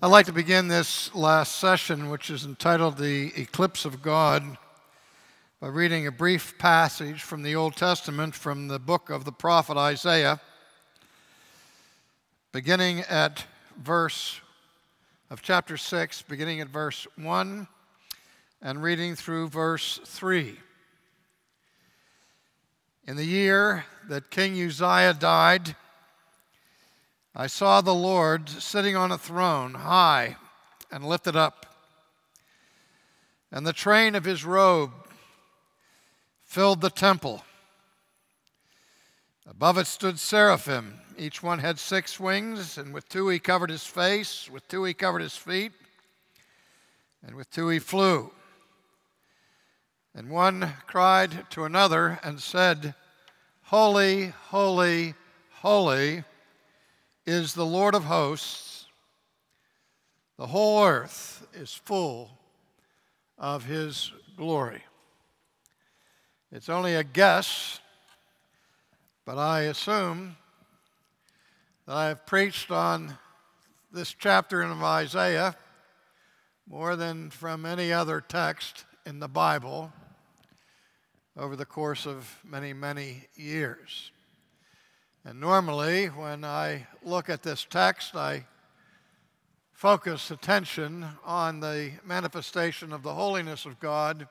I'd like to begin this last session, which is entitled The Eclipse of God, by reading a brief passage from the Old Testament from the book of the prophet Isaiah, beginning at verse of chapter 6, beginning at verse 1 and reading through verse 3. In the year that King Uzziah died, I saw the Lord sitting on a throne, high and lifted up, and the train of his robe filled the temple. Above it stood seraphim. Each one had six wings, and with two he covered his face, with two he covered his feet, and with two he flew. And one cried to another and said, Holy, holy, holy is the Lord of hosts. The whole earth is full of his glory. It's only a guess, but I assume that I have preached on this chapter in Isaiah more than from any other text in the Bible over the course of many, many years. And normally, when I look at this text, I focus attention on the manifestation of the holiness of God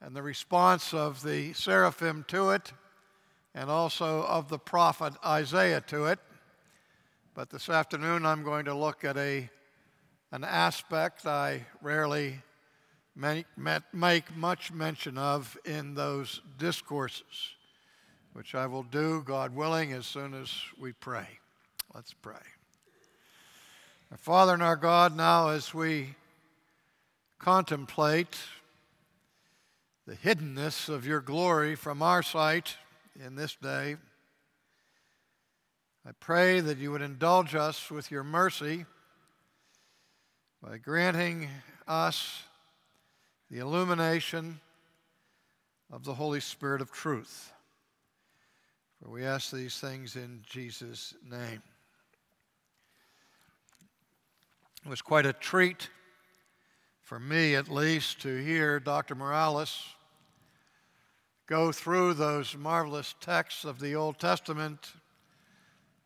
and the response of the seraphim to it, and also of the prophet Isaiah to it. But this afternoon, I'm going to look at a, an aspect I rarely make, make much mention of in those discourses which I will do, God willing, as soon as we pray. Let's pray. Our Father and our God, now as we contemplate the hiddenness of your glory from our sight in this day, I pray that you would indulge us with your mercy by granting us the illumination of the Holy Spirit of truth. For we ask these things in Jesus' name. It was quite a treat, for me at least, to hear Dr. Morales go through those marvelous texts of the Old Testament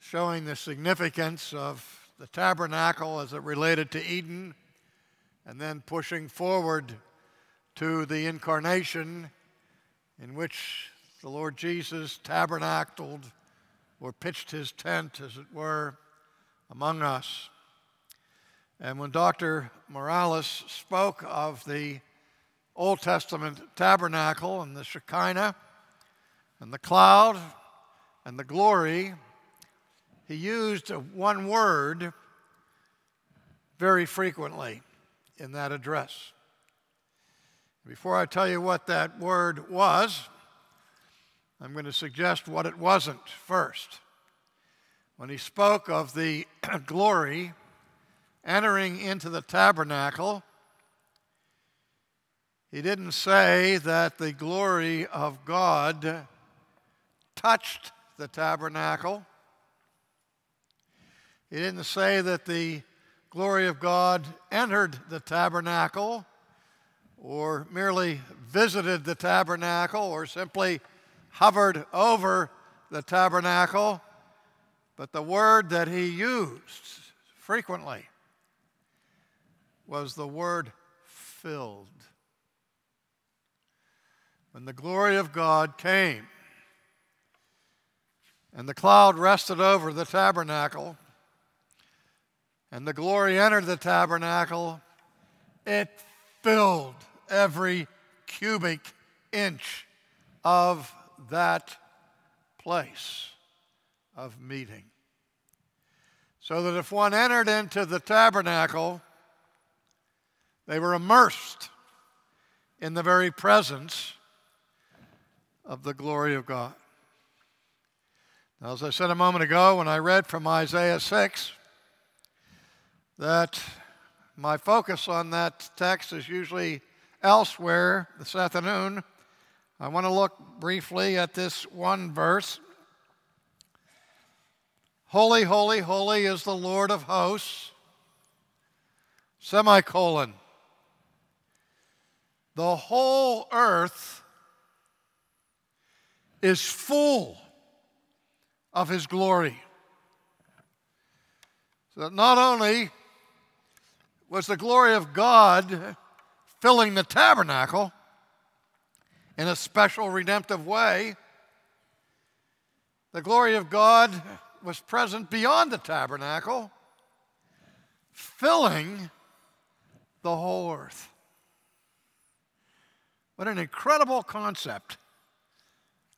showing the significance of the tabernacle as it related to Eden, and then pushing forward to the incarnation in which the Lord Jesus tabernacled or pitched his tent, as it were, among us. And when Dr. Morales spoke of the Old Testament tabernacle and the Shekinah and the cloud and the glory, he used one word very frequently in that address. Before I tell you what that word was, I'm going to suggest what it wasn't first. When he spoke of the glory entering into the tabernacle, he didn't say that the glory of God touched the tabernacle. He didn't say that the glory of God entered the tabernacle or merely visited the tabernacle or simply hovered over the tabernacle, but the word that he used frequently was the word filled. When the glory of God came and the cloud rested over the tabernacle, and the glory entered the tabernacle, it filled every cubic inch of that place of meeting. So that if one entered into the tabernacle, they were immersed in the very presence of the glory of God. Now, as I said a moment ago when I read from Isaiah 6, that my focus on that text is usually elsewhere this afternoon. I want to look briefly at this one verse. Holy, holy, holy is the Lord of hosts. semicolon. The whole earth is full of his glory. So that not only was the glory of God filling the tabernacle in a special redemptive way, the glory of God was present beyond the tabernacle, filling the whole earth. What an incredible concept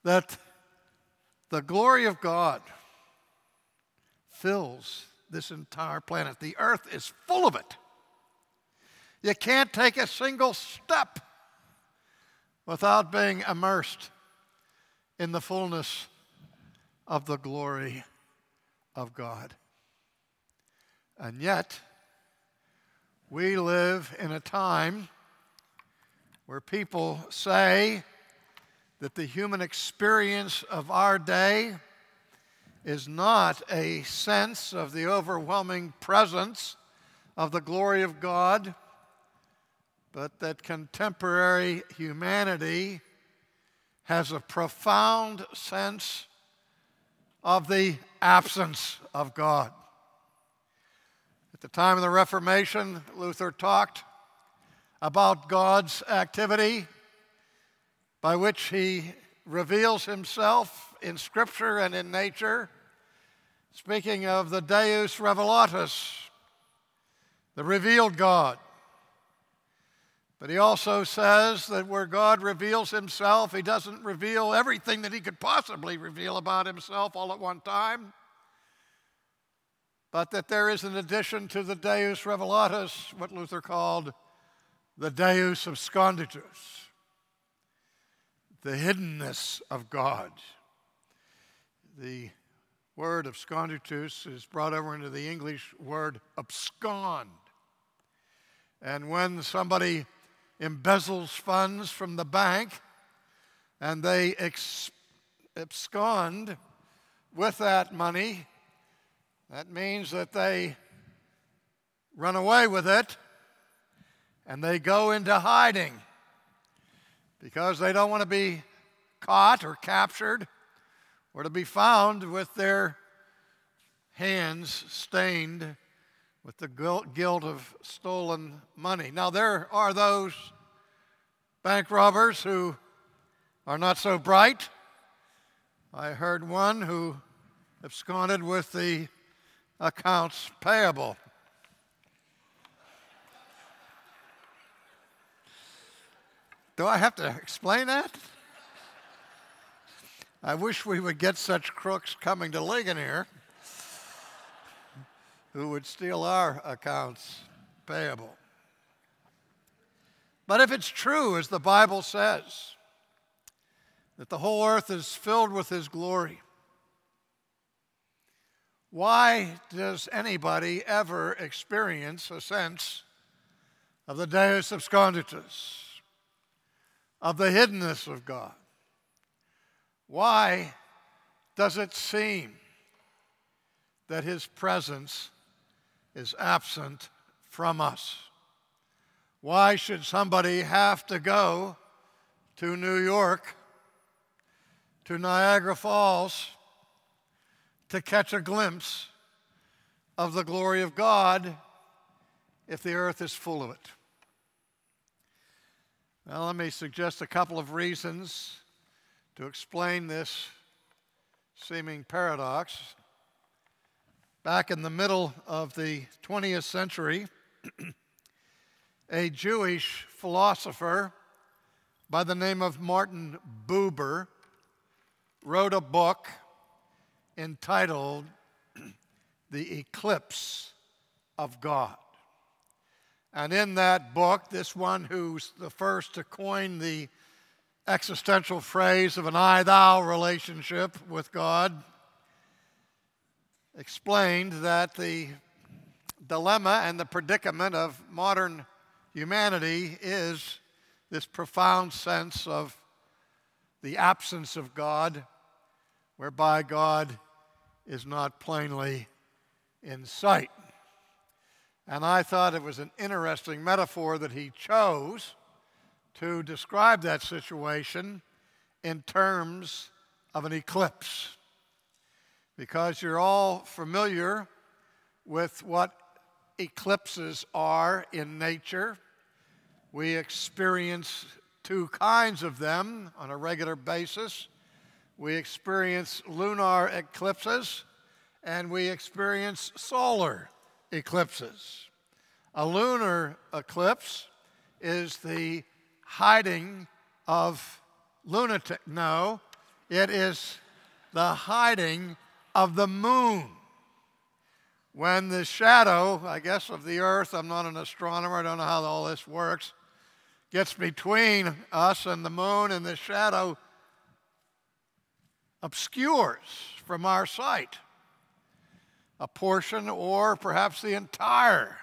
that the glory of God fills this entire planet. The earth is full of it. You can't take a single step without being immersed in the fullness of the glory of God. And yet, we live in a time where people say that the human experience of our day is not a sense of the overwhelming presence of the glory of God, but that contemporary humanity has a profound sense of the absence of God. At the time of the Reformation, Luther talked about God's activity by which he reveals himself in Scripture and in nature, speaking of the Deus Revelatus, the revealed God. But he also says that where God reveals himself, he doesn't reveal everything that he could possibly reveal about himself all at one time, but that there is an addition to the Deus Revelatus, what Luther called the Deus Absconditus the hiddenness of God. The word absconditus is brought over into the English word abscond. And when somebody embezzles funds from the bank and they abscond with that money, that means that they run away with it and they go into hiding. Because they don't want to be caught or captured or to be found with their hands stained with the guilt of stolen money. Now, there are those bank robbers who are not so bright. I heard one who absconded with the accounts payable. Do I have to explain that? I wish we would get such crooks coming to Ligonier who would steal our accounts payable. But if it's true, as the Bible says, that the whole earth is filled with His glory, why does anybody ever experience a sense of the Deus Absconditus? of the hiddenness of God. Why does it seem that His presence is absent from us? Why should somebody have to go to New York, to Niagara Falls, to catch a glimpse of the glory of God if the earth is full of it? Now, let me suggest a couple of reasons to explain this seeming paradox. Back in the middle of the 20th century, a Jewish philosopher by the name of Martin Buber wrote a book entitled The Eclipse of God. And in that book, this one who's the first to coin the existential phrase of an I thou relationship with God explained that the dilemma and the predicament of modern humanity is this profound sense of the absence of God, whereby God is not plainly in sight. And I thought it was an interesting metaphor that he chose to describe that situation in terms of an eclipse. Because you're all familiar with what eclipses are in nature. We experience two kinds of them on a regular basis. We experience lunar eclipses and we experience solar eclipses. A lunar eclipse is the hiding of lunatic. No, it is the hiding of the moon. When the shadow, I guess, of the earth, I'm not an astronomer, I don't know how all this works, gets between us and the moon, and the shadow obscures from our sight a portion or perhaps the entire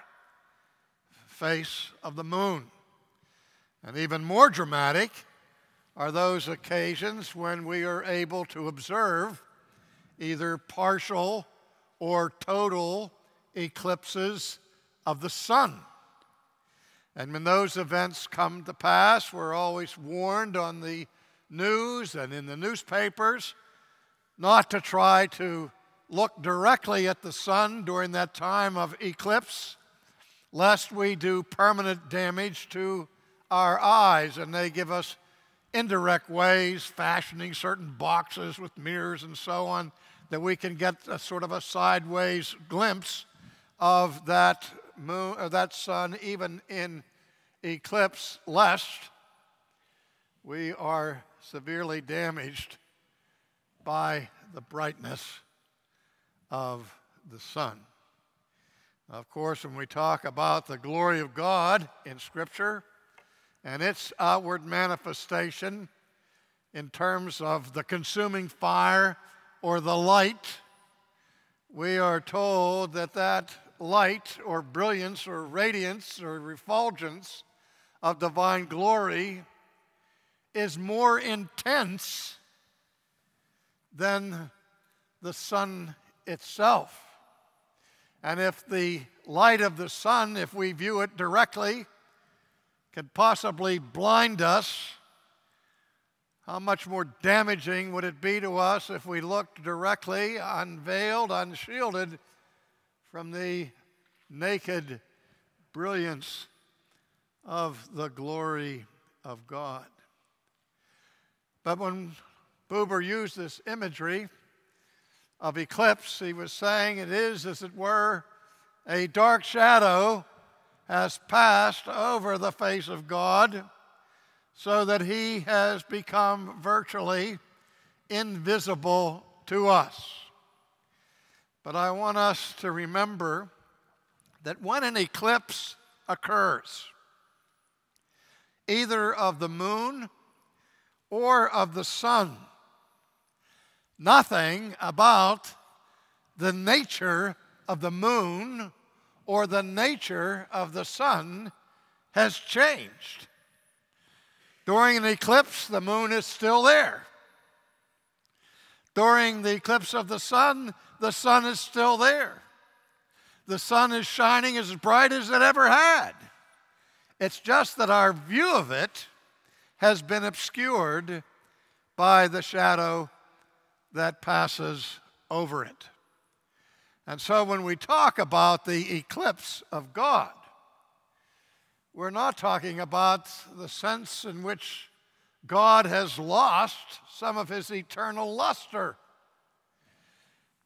face of the moon. And even more dramatic are those occasions when we are able to observe either partial or total eclipses of the sun. And when those events come to pass, we're always warned on the news and in the newspapers not to try to look directly at the sun during that time of eclipse, lest we do permanent damage to our eyes. And they give us indirect ways, fashioning certain boxes with mirrors and so on, that we can get a sort of a sideways glimpse of that moon or that sun, even in eclipse, lest we are severely damaged by the brightness of the sun. Of course, when we talk about the glory of God in Scripture and its outward manifestation in terms of the consuming fire or the light, we are told that that light or brilliance or radiance or refulgence of divine glory is more intense than the sun itself. And if the light of the sun, if we view it directly, could possibly blind us, how much more damaging would it be to us if we looked directly, unveiled, unshielded from the naked brilliance of the glory of God? But when Buber used this imagery, of eclipse, he was saying it is, as it were, a dark shadow has passed over the face of God so that he has become virtually invisible to us. But I want us to remember that when an eclipse occurs, either of the moon or of the sun, nothing about the nature of the moon or the nature of the sun has changed. During an eclipse, the moon is still there. During the eclipse of the sun, the sun is still there. The sun is shining as bright as it ever had. It's just that our view of it has been obscured by the shadow that passes over it. And so when we talk about the eclipse of God, we're not talking about the sense in which God has lost some of his eternal luster.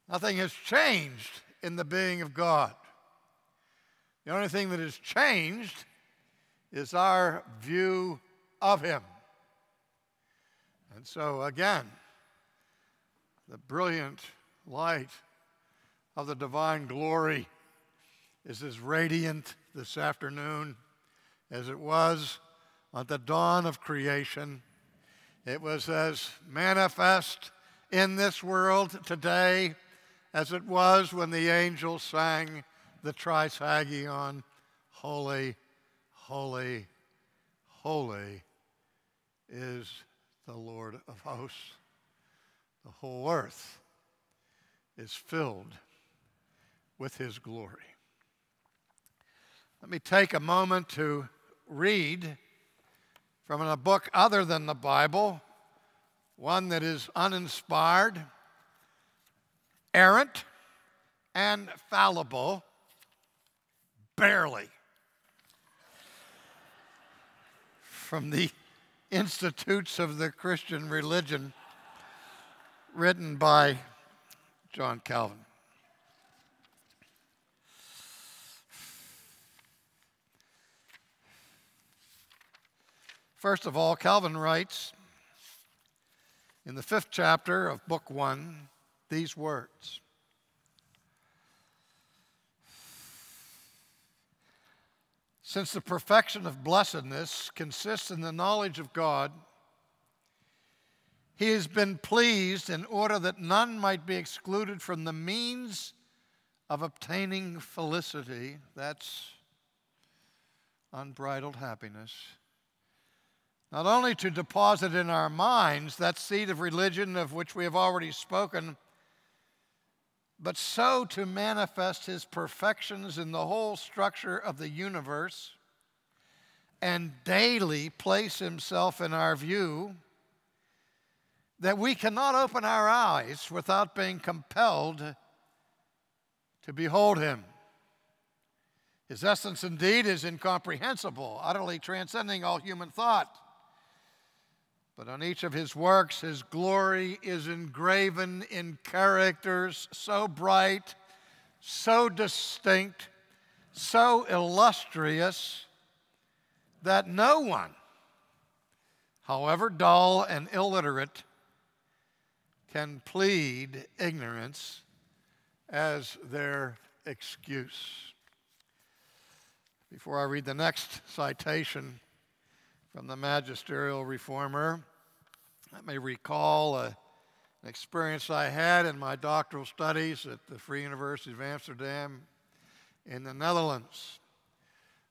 Nothing has changed in the being of God. The only thing that has changed is our view of him. And so, again, the brilliant light of the divine glory is as radiant this afternoon as it was at the dawn of creation. It was as manifest in this world today as it was when the angels sang the Trisagion Holy, Holy, Holy is the Lord of hosts. The whole earth is filled with his glory. Let me take a moment to read from a book other than the Bible, one that is uninspired, errant, and fallible, barely. From the Institutes of the Christian Religion, written by John Calvin. First of all, Calvin writes in the fifth chapter of Book One these words Since the perfection of blessedness consists in the knowledge of God, he has been pleased in order that none might be excluded from the means of obtaining felicity. That's unbridled happiness. Not only to deposit in our minds that seed of religion of which we have already spoken, but so to manifest his perfections in the whole structure of the universe and daily place himself in our view that we cannot open our eyes without being compelled to behold him. His essence indeed is incomprehensible, utterly transcending all human thought. But on each of his works, his glory is engraven in characters so bright, so distinct, so illustrious that no one, however dull and illiterate, can plead ignorance as their excuse. Before I read the next citation, from the magisterial reformer. Let me recall a, an experience I had in my doctoral studies at the Free University of Amsterdam in the Netherlands.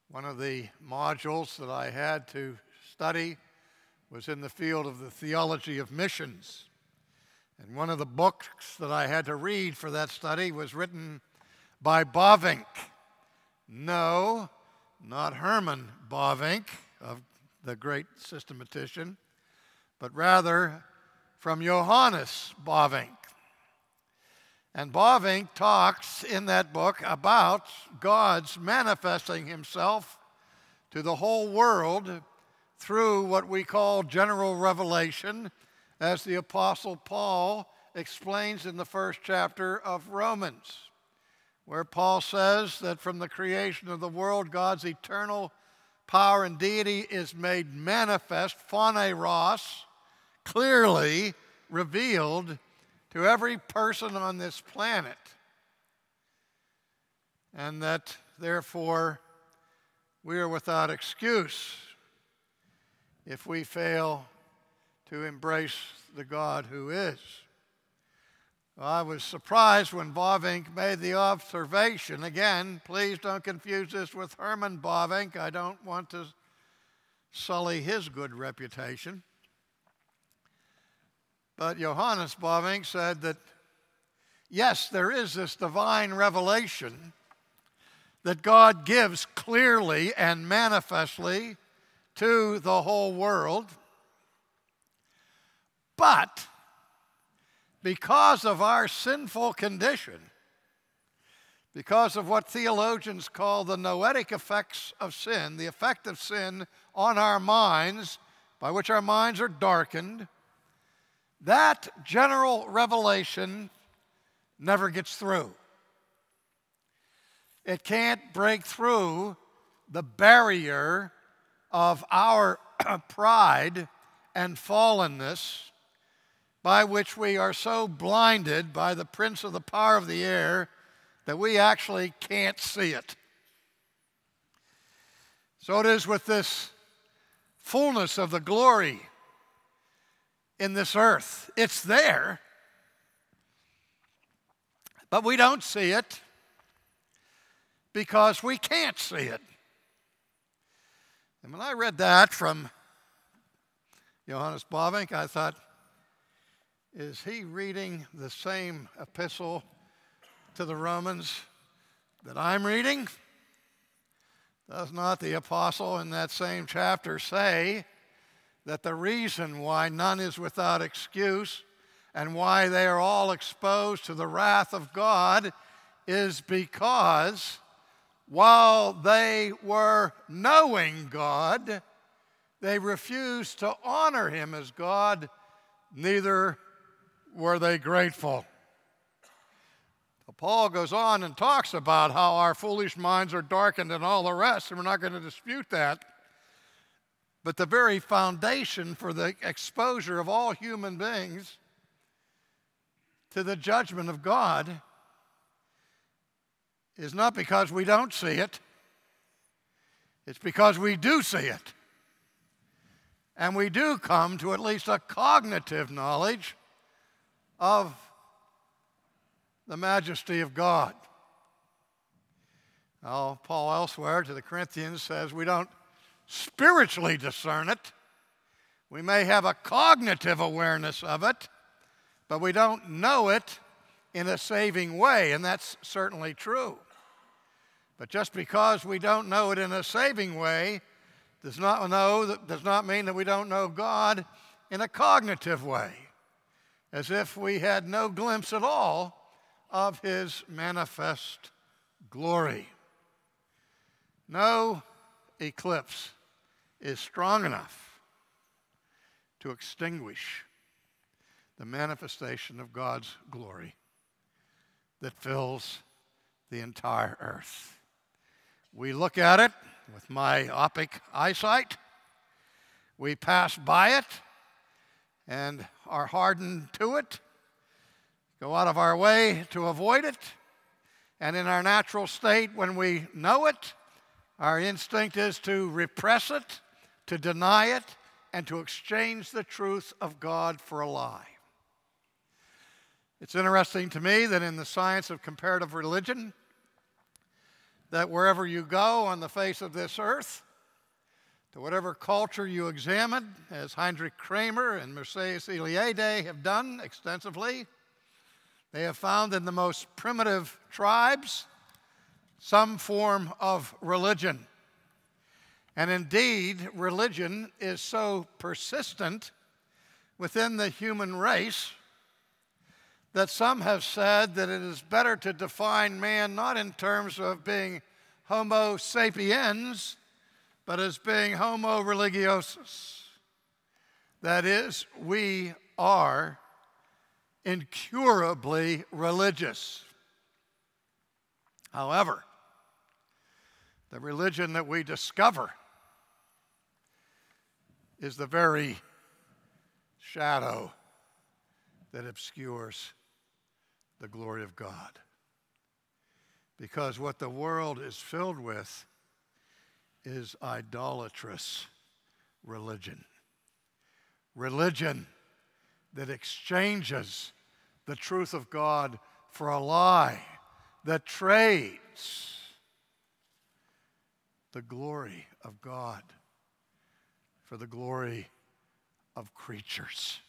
One of the modules that I had to study was in the field of the theology of missions. And one of the books that I had to read for that study was written by Bavinck. No, not Herman Bavinck of the great systematician, but rather from Johannes Bavinck. And Bavinck talks in that book about God's manifesting himself to the whole world through what we call general revelation, as the Apostle Paul explains in the first chapter of Romans, where Paul says that from the creation of the world, God's eternal power and deity is made manifest, phaneros, clearly revealed to every person on this planet. And that therefore we are without excuse if we fail to embrace the God who is. I was surprised when Bavinck made the observation. Again, please don't confuse this with Herman Bavinck. I don't want to sully his good reputation. But Johannes Bavinck said that, yes, there is this divine revelation that God gives clearly and manifestly to the whole world. But because of our sinful condition, because of what theologians call the noetic effects of sin, the effect of sin on our minds, by which our minds are darkened, that general revelation never gets through. It can't break through the barrier of our pride and fallenness by which we are so blinded by the prince of the power of the air that we actually can't see it. So it is with this fullness of the glory in this earth. It's there, but we don't see it because we can't see it. And when I read that from Johannes Bavinck, I thought, is he reading the same epistle to the Romans that I'm reading? Does not the apostle in that same chapter say that the reason why none is without excuse and why they are all exposed to the wrath of God is because while they were knowing God, they refused to honor him as God, neither were they grateful. Paul goes on and talks about how our foolish minds are darkened and all the rest, and we're not going to dispute that. But the very foundation for the exposure of all human beings to the judgment of God is not because we don't see it, it's because we do see it. And we do come to at least a cognitive knowledge of the majesty of God. Now, Paul elsewhere to the Corinthians says we don't spiritually discern it. We may have a cognitive awareness of it, but we don't know it in a saving way, and that's certainly true. But just because we don't know it in a saving way does not, know, does not mean that we don't know God in a cognitive way, as if we had no glimpse at all of his manifest glory. No eclipse is strong enough to extinguish the manifestation of God's glory that fills the entire earth. We look at it with myopic eyesight, we pass by it and are hardened to it, go out of our way to avoid it, and in our natural state, when we know it, our instinct is to repress it, to deny it, and to exchange the truth of God for a lie. It's interesting to me that in the science of comparative religion, that wherever you go on the face of this earth, to whatever culture you examine, as Heinrich Kraemer and Mircea Eliade have done extensively, they have found in the most primitive tribes some form of religion. And indeed, religion is so persistent within the human race that some have said that it is better to define man not in terms of being Homo sapiens, but as being Homo religiosus. That is, we are incurably religious. However, the religion that we discover is the very shadow that obscures the glory of God. Because what the world is filled with is idolatrous religion. Religion that exchanges the truth of God for a lie, that trades the glory of God for the glory of creatures.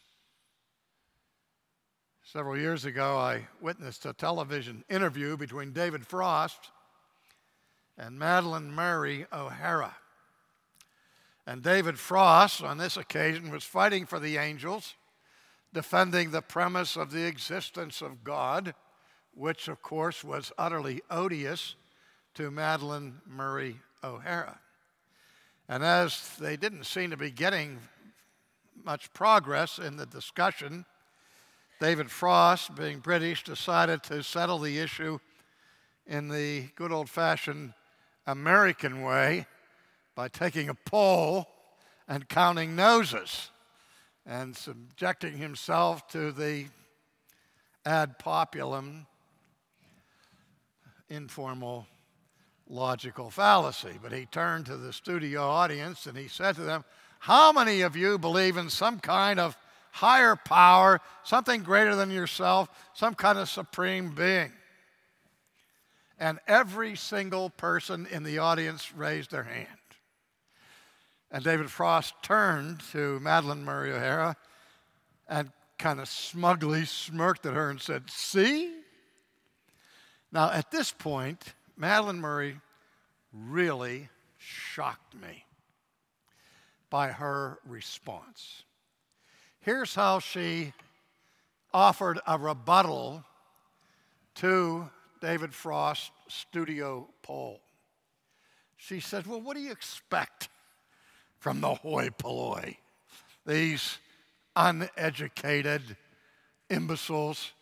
Several years ago, I witnessed a television interview between David Frost and Madalyn Murray O'Hair. And David Frost, on this occasion, was fighting for the angels, defending the premise of the existence of God, which, of course, was utterly odious to Madalyn Murray O'Hair. And as they didn't seem to be getting much progress in the discussion, David Frost, being British, decided to settle the issue in the good old fashioned American way by taking a poll and counting noses and subjecting himself to the ad populum informal logical fallacy. But he turned to the studio audience and he said to them, How many of you believe in some kind of higher power, something greater than yourself, some kind of supreme being. And every single person in the audience raised their hand. And David Frost turned to Madalyn Murray O'Hair and kind of smugly smirked at her and said, See? Now, at this point, Madalyn Murray really shocked me by her response. Here's how she offered a rebuttal to David Frost studio poll. She said, Well, what do you expect from the hoi polloi? These uneducated imbeciles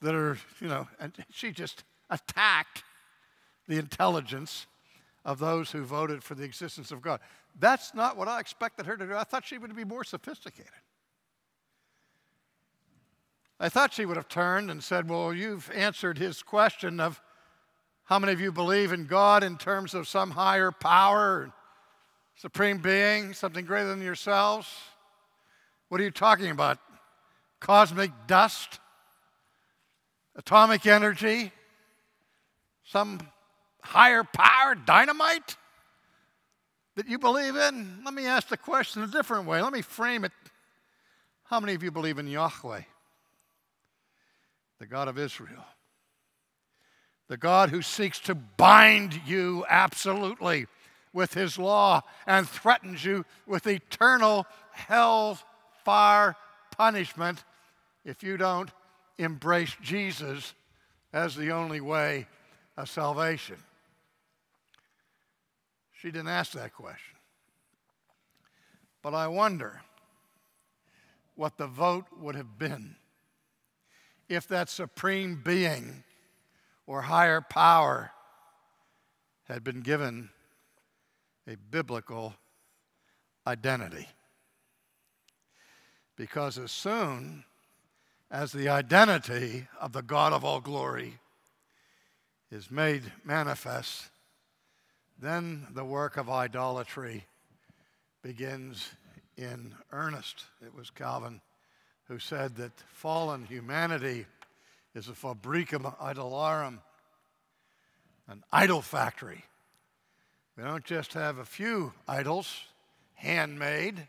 that are, you know, and she just attacked the intelligence of those who voted for the existence of God. That's not what I expected her to do. I thought she would be more sophisticated. I thought she would have turned and said, Well, you've answered his question of how many of you believe in God in terms of some higher power, supreme being, something greater than yourselves? What are you talking about? Cosmic dust? Atomic energy? Some higher power, dynamite that you believe in? Let me ask the question a different way. Let me frame it. How many of you believe in Yahweh? The God of Israel, the God who seeks to bind you absolutely with his law and threatens you with eternal hell fire punishment if you don't embrace Jesus as the only way of salvation. She didn't ask that question. But I wonder what the vote would have been if that supreme being or higher power had been given a biblical identity. Because as soon as the identity of the God of all glory is made manifest, then the work of idolatry begins in earnest. It was Calvin who said that fallen humanity is a fabrica idolorum, an idol factory. We don't just have a few idols, handmade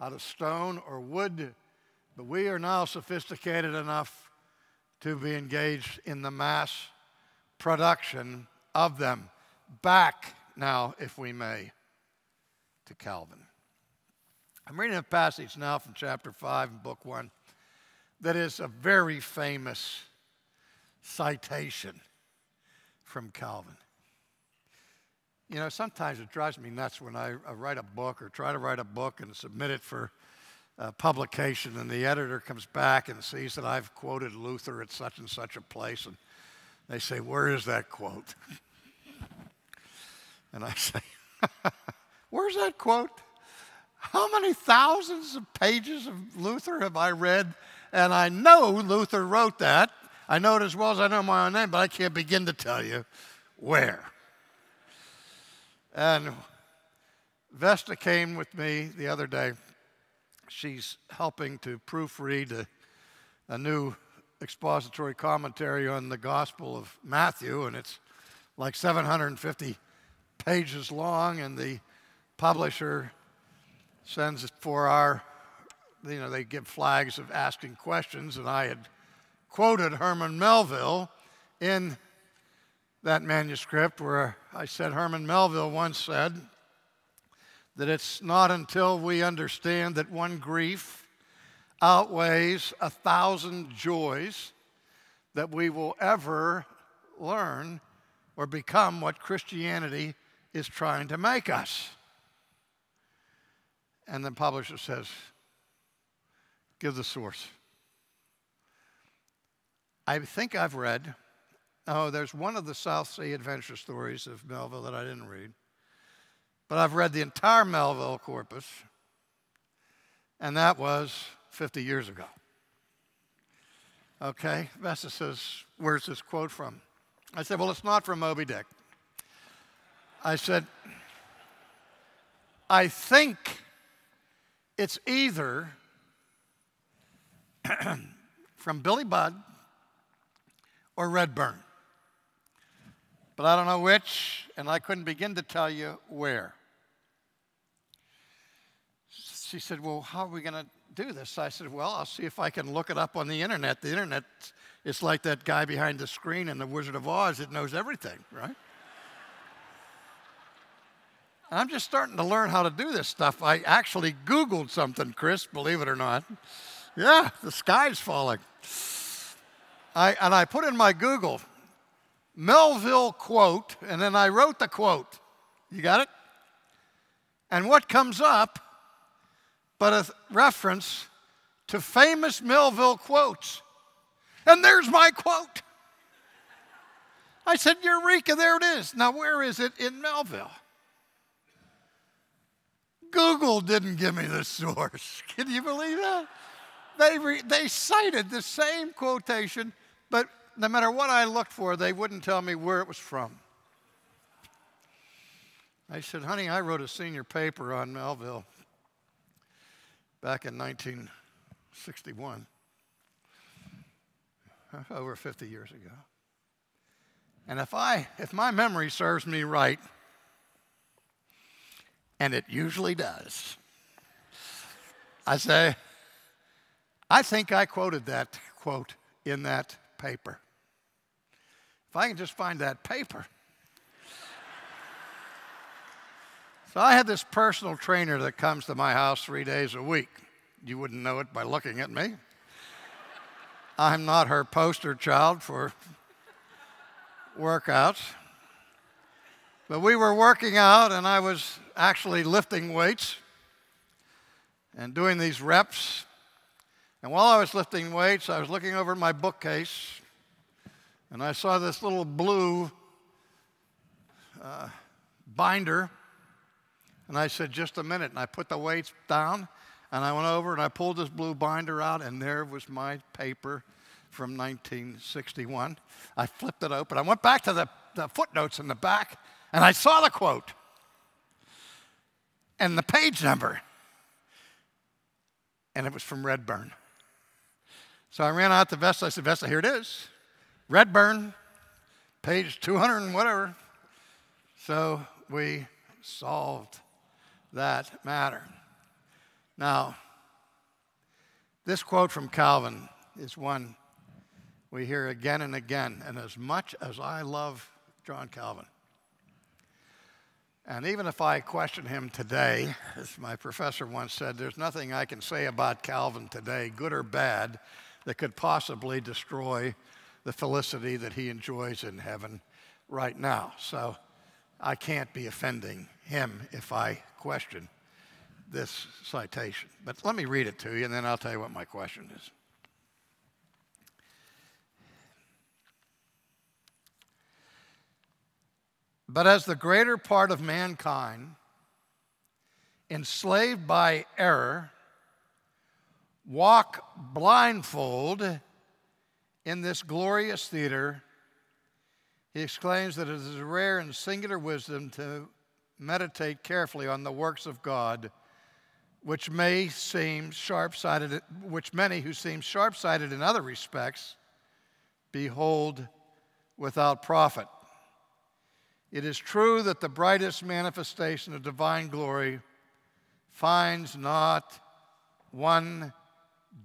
out of stone or wood, but we are now sophisticated enough to be engaged in the mass production of them. Back now, if we may, to Calvin. I'm reading a passage now from chapter 5 in book 1 that is a very famous citation from Calvin. You know, sometimes it drives me nuts when I, I write a book or try to write a book and submit it for uh, publication, and the editor comes back and sees that I've quoted Luther at such and such a place, and they say, Where is that quote? and I say, Where's that quote? How many thousands of pages of Luther have I read and I know Luther wrote that. I know it as well as I know my own name, but I can't begin to tell you where. And Vesta came with me the other day. She's helping to proofread a, a new expository commentary on the Gospel of Matthew, and it's like 750 pages long, and the publisher sends it for our you know, they give flags of asking questions, and I had quoted Herman Melville in that manuscript where I said Herman Melville once said that it's not until we understand that one grief outweighs a thousand joys that we will ever learn or become what Christianity is trying to make us. And the publisher says, Give the source. I think I've read, oh, there's one of the South Sea adventure stories of Melville that I didn't read. But I've read the entire Melville corpus, and that was 50 years ago. Okay, Vesta says, Where's this quote from? I said, Well, it's not from Moby Dick. I said, I think it's either from Billy Budd or Redburn. But I don't know which, and I couldn't begin to tell you where. She said, Well, how are we going to do this? I said, Well, I'll see if I can look it up on the internet. The internet is like that guy behind the screen in The Wizard of Oz, it knows everything, right? I'm just starting to learn how to do this stuff. I actually Googled something, Chris, believe it or not. Yeah, the sky's falling. I, and I put in my Google, Melville quote, and then I wrote the quote. You got it? And what comes up but a reference to famous Melville quotes. And there's my quote. I said, Eureka, there it is. Now, where is it in Melville? Google didn't give me the source. Can you believe that? They, re- they cited the same quotation, but no matter what I looked for, they wouldn't tell me where it was from. I said, honey, I wrote a senior paper on Melville back in 1961, over 50 years ago. And if I if my memory serves me right, and it usually does, I say, I think I quoted that quote in that paper. If I can just find that paper. So I have this personal trainer that comes to my house three days a week. You wouldn't know it by looking at me. I'm not her poster child for workouts. But we were working out, and I was actually lifting weights and doing these reps. And while I was lifting weights, I was looking over my bookcase, and I saw this little blue uh, binder and I said, just a minute. And I put the weights down and I went over and I pulled this blue binder out, and there was my paper from 1961. I flipped it open. I went back to the, the footnotes in the back and I saw the quote and the page number. And it was from Redburn. So I ran out to Vesta. I said, Vesta, here it is. Redburn, page 200 and whatever. So we solved that matter. Now, this quote from Calvin is one we hear again and again. And as much as I love John Calvin, and even if I question him today, as my professor once said, there's nothing I can say about Calvin today, good or bad, that could possibly destroy the felicity that he enjoys in heaven right now. So I can't be offending him if I question this citation. But let me read it to you, and then I'll tell you what my question is. But as the greater part of mankind, enslaved by error, walk blindfold in this glorious theater, he exclaims that it is a rare and singular wisdom to meditate carefully on the works of God, which may seem sharp-sighted, which many who seem sharp-sighted in other respects behold without profit. It is true that the brightest manifestation of divine glory finds not one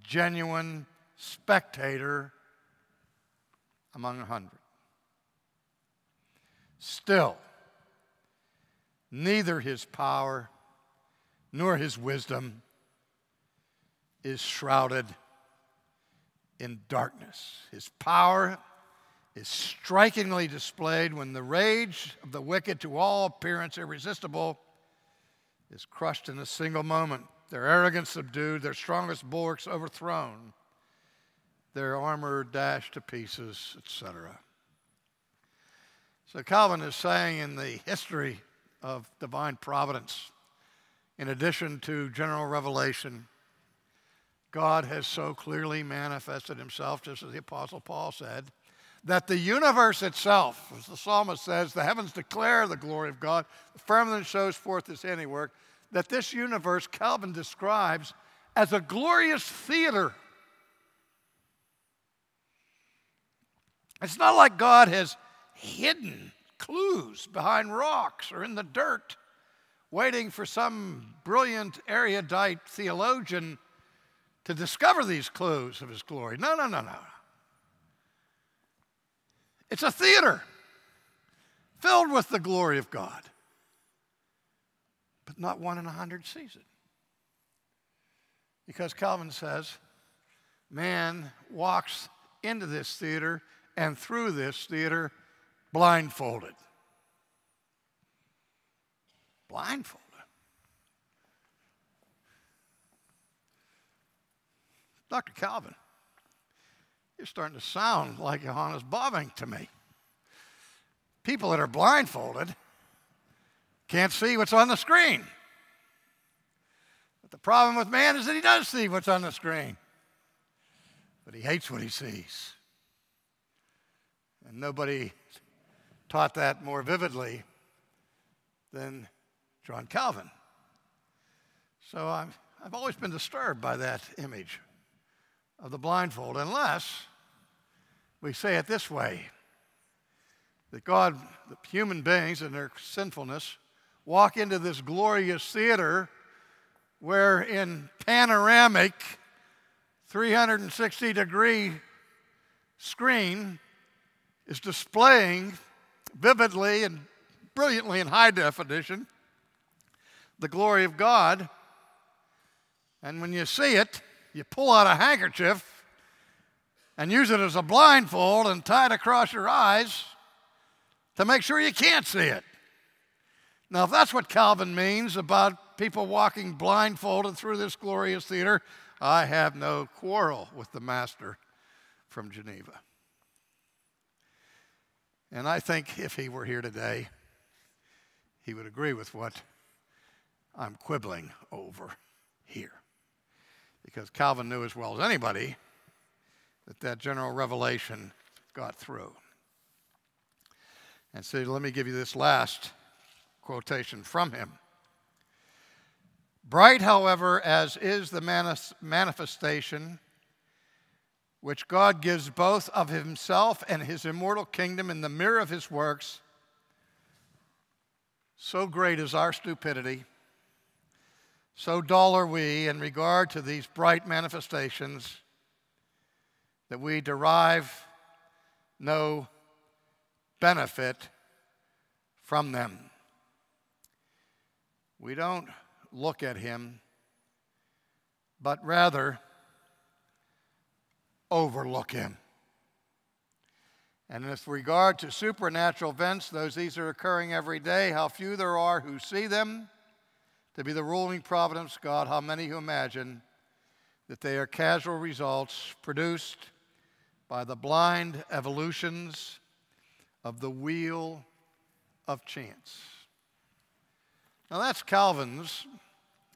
genuine spectator among a hundred. Still, neither his power nor his wisdom is shrouded in darkness. His power is strikingly displayed when the rage of the wicked, to all appearance irresistible, is crushed in a single moment. Their arrogance subdued, their strongest bulwarks overthrown, their armor dashed to pieces, etc. So Calvin is saying in the history of divine providence. In addition to general revelation, God has so clearly manifested himself, just as the Apostle Paul said, that the universe itself, as the psalmist says, the heavens declare the glory of God, the firmament shows forth his handiwork, that this universe Calvin describes as a glorious theater. It's not like God has hidden clues behind rocks or in the dirt, waiting for some brilliant erudite theologian to discover these clues of his glory. No, no, no, no. It's a theater filled with the glory of God. Not one in a hundred sees it. Because Calvin says, man walks into this theater and through this theater blindfolded. Blindfolded. Dr. Calvin, you're starting to sound like Johannes Bavinck to me. People that are blindfolded can't see what's on the screen. But the problem with man is that he does see what's on the screen, but he hates what he sees. And nobody taught that more vividly than John Calvin. So I've, I've always been disturbed by that image of the blindfold, unless we say it this way that God, the human beings and their sinfulness, walk into this glorious theater where in panoramic 360 degree screen is displaying vividly and brilliantly in high definition the glory of God. And when you see it, you pull out a handkerchief and use it as a blindfold and tie it across your eyes to make sure you can't see it. Now, if that's what Calvin means about people walking blindfolded through this glorious theater, I have no quarrel with the master from Geneva. And I think if he were here today, he would agree with what I'm quibbling over here. Because Calvin knew as well as anybody that that general revelation got through. And so let me give you this last quotation from him. Bright, however, as is the manifestation which God gives both of himself and his immortal kingdom in the mirror of his works, so great is our stupidity, so dull are we in regard to these bright manifestations that we derive no benefit from them. We don't look at him, but rather overlook him. And with regard to supernatural events, those these are occurring every day, how few there are who see them to be the ruling providence God, how many who imagine that they are casual results produced by the blind evolutions of the wheel of chance. Now, that's Calvin's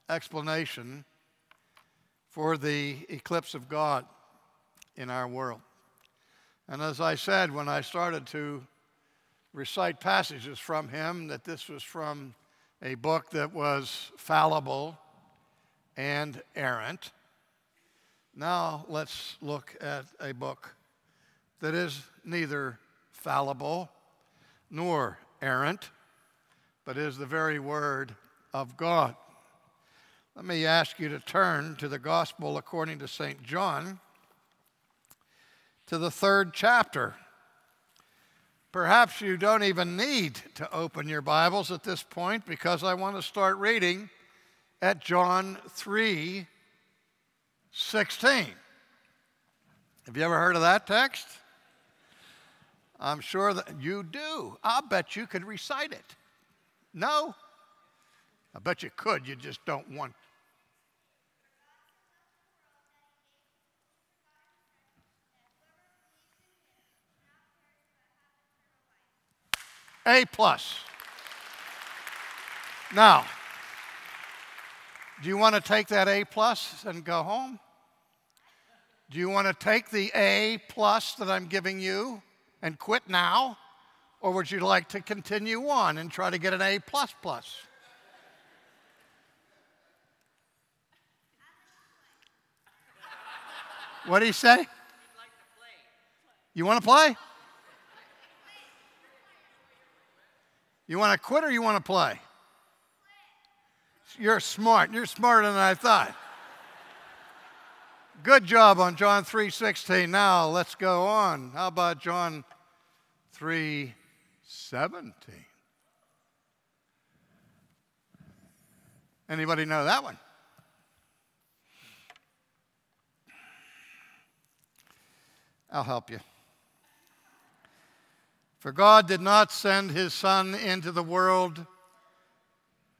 explanation for the eclipse of God in our world. And as I said when I started to recite passages from him, that this was from a book that was fallible and errant. Now let's look at a book that is neither fallible nor errant, but is the very word of God. Let me ask you to turn to the Gospel according to St. John, to the third chapter. Perhaps you don't even need to open your Bibles at this point because I want to start reading at John 3 16. Have you ever heard of that text? I'm sure that you do. I'll bet you could recite it. No? I bet you could, you just don't want. A plus. Now, do you want to take that A plus and go home? Do you want to take the A plus that I'm giving you and quit now? Or would you like to continue on and try to get an A? plus plus? What do you say? You want to play? You want to quit or you want to play? You're smart. You're smarter than I thought. Good job on John 3:16. Now let's go on. How about John 3:17? Anybody know that one? I'll help you. For God did not send his Son into the world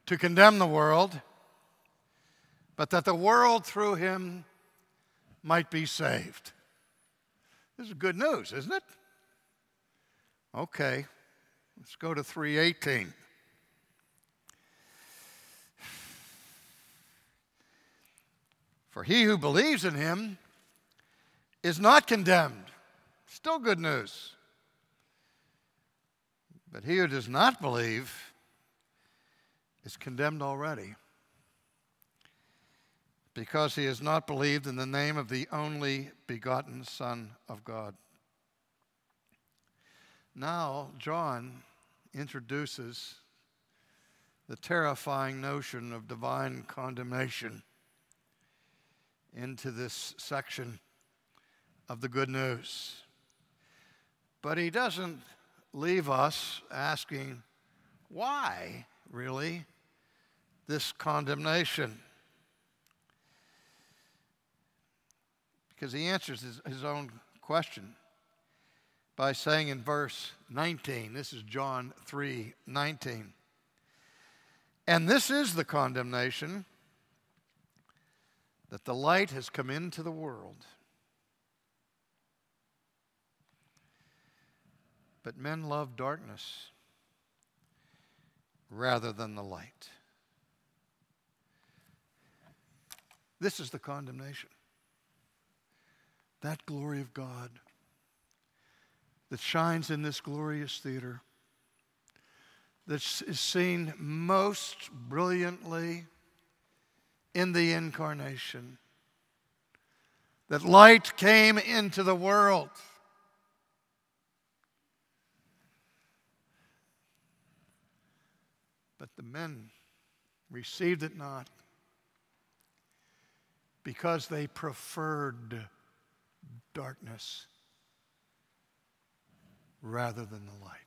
to condemn the world, but that the world through him might be saved. This is good news, isn't it? Okay, let's go to 318. For he who believes in him is not condemned. Still good news. But he who does not believe is condemned already because he has not believed in the name of the only begotten Son of God. Now, John introduces the terrifying notion of divine condemnation into this section of the good news. But he doesn't leave us asking, why, really, this condemnation? Because he answers his, his own question by saying in verse 19, this is John 3 19. And this is the condemnation that the light has come into the world. But men love darkness rather than the light. This is the condemnation. That glory of God that shines in this glorious theater, that is seen most brilliantly in the incarnation, that light came into the world. But the men received it not because they preferred darkness rather than the light.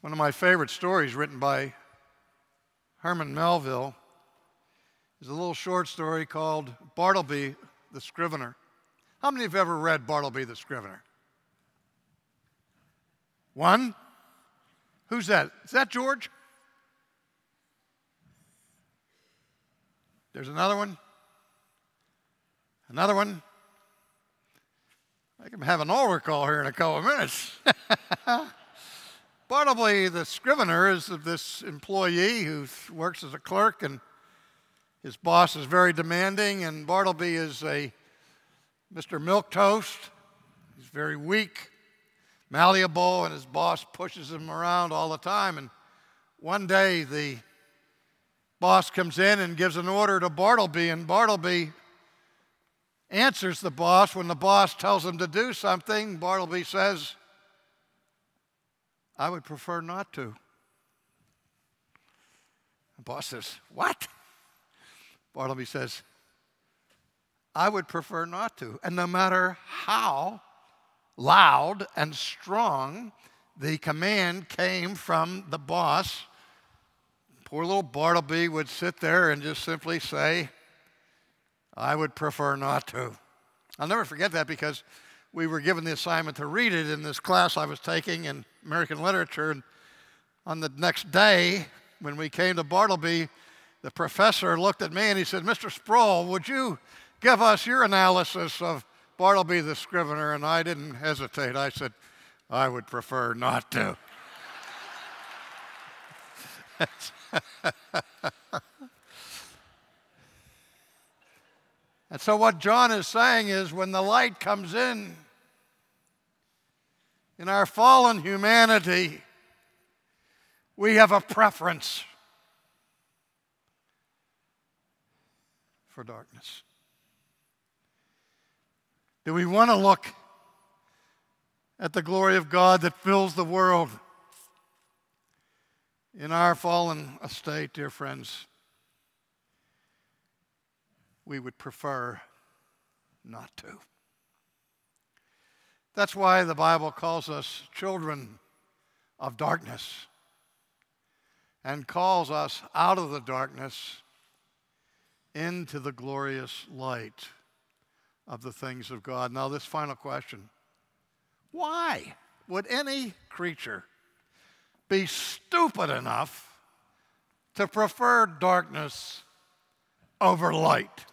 One of my favorite stories written by Herman Melville is a little short story called Bartleby the Scrivener. How many have ever read Bartleby the Scrivener? One? Who's that? Is that George? There's another one. Another one. I can have an altar call here in a couple of minutes. Bartleby, the scrivener, is this employee who works as a clerk, and his boss is very demanding, and Bartleby is a Mr. Milquetoast. He's very weak, malleable, and his boss pushes him around all the time. And one day, the boss comes in and gives an order to Bartleby, and Bartleby answers the boss. When the boss tells him to do something, Bartleby says, I would prefer not to. The boss says, What? Bartleby says, I would prefer not to. And no matter how loud and strong the command came from the boss, poor little Bartleby would sit there and just simply say, I would prefer not to. I'll never forget that because we were given the assignment to read it in this class I was taking in American literature. And on the next day, when we came to Bartleby, the professor looked at me and he said, Mr. Sproul, would you give us your analysis of Bartleby the Scrivener? And I didn't hesitate. I said, I would prefer not to. so, what John is saying is when the light comes in, in our fallen humanity, we have a preference for darkness. Do we want to look at the glory of God that fills the world? In our fallen estate, dear friends, we would prefer not to. That's why the Bible calls us children of darkness and calls us out of the darkness into the glorious light of the things of God. Now, this final question why would any creature be stupid enough to prefer darkness over light?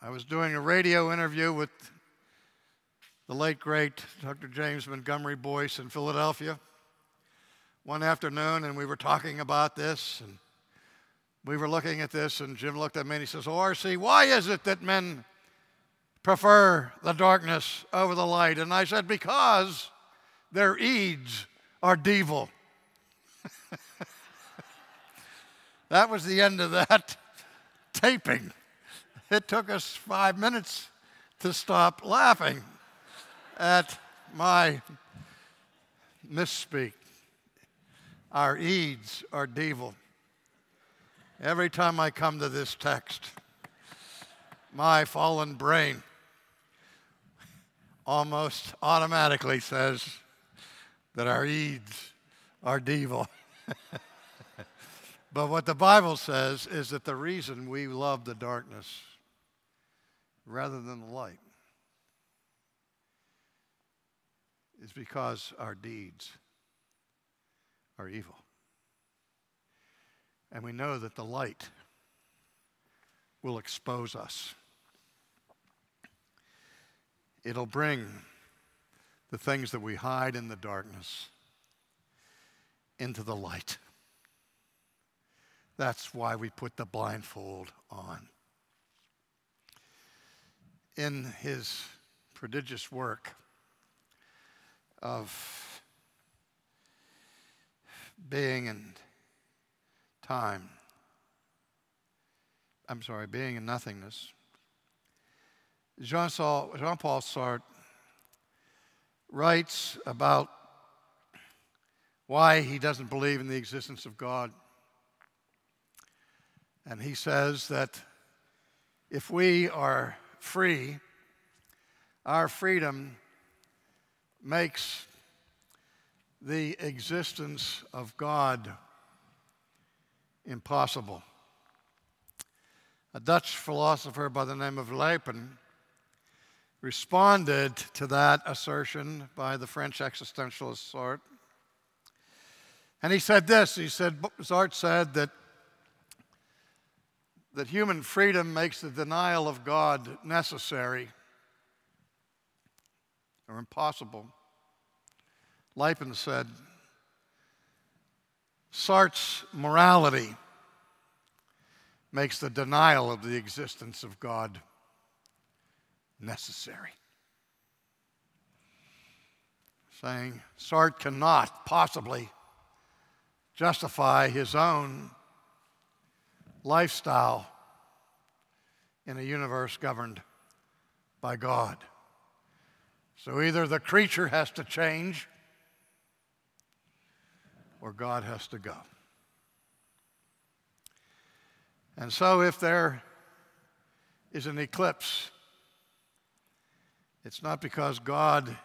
I was doing a radio interview with the late great Dr. James Montgomery Boice in Philadelphia one afternoon, and we were talking about this, and we were looking at this, and Jim looked at me and he says, Oh, R.C., why is it that men prefer the darkness over the light? And I said, Because their eeds are devil. that was the end of that taping. It took us five minutes to stop laughing at my misspeak. Our eeds are devil. Every time I come to this text, my fallen brain almost automatically says that our eeds are devil. but what the Bible says is that the reason we love the darkness rather than the light is because our deeds are evil. And we know that the light will expose us. It'll bring the things that we hide in the darkness into the light. That's why we put the blindfold on. In his prodigious work of being and time. I'm sorry, being in nothingness. Jean, Saul, Jean Paul Sartre writes about why he doesn't believe in the existence of God. And he says that if we are free, our freedom makes the existence of God impossible. A Dutch philosopher by the name of Luijpen responded to that assertion by the French existentialist Sartre. And he said this he said, Sartre said that, that human freedom makes the denial of God necessary or impossible. Luijpen said, Sartre's morality makes the denial of the existence of God necessary. Saying Sartre cannot possibly justify his own lifestyle in a universe governed by God. So either the creature has to change or God has to go. And so, if there is an eclipse, it's not because God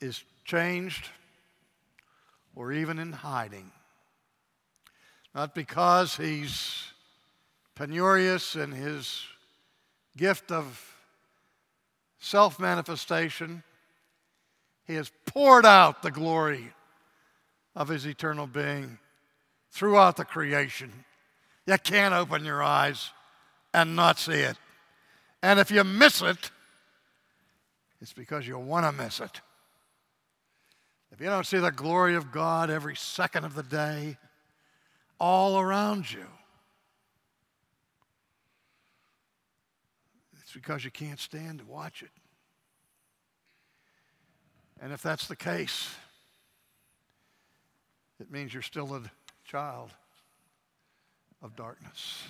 is changed or even in hiding, not because he's penurious in his gift of self manifestation. He has poured out the glory of his eternal being throughout the creation. You can't open your eyes and not see it. And if you miss it, it's because you want to miss it. If you don't see the glory of God every second of the day, all around you, it's because you can't stand to watch it. And if that's the case, it means you're still a child of darkness.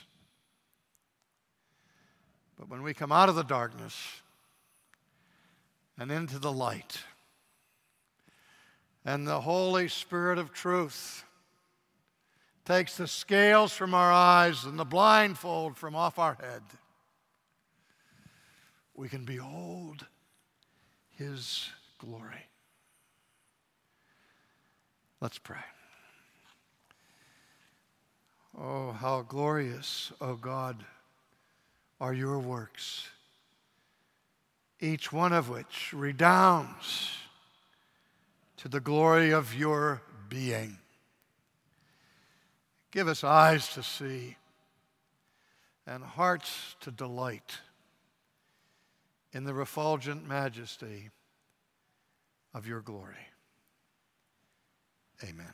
But when we come out of the darkness and into the light, and the Holy Spirit of truth takes the scales from our eyes and the blindfold from off our head, we can behold His glory. Let's pray. Oh, how glorious, O oh God, are your works, each one of which redounds to the glory of your being. Give us eyes to see and hearts to delight in the refulgent majesty of your glory. Amen.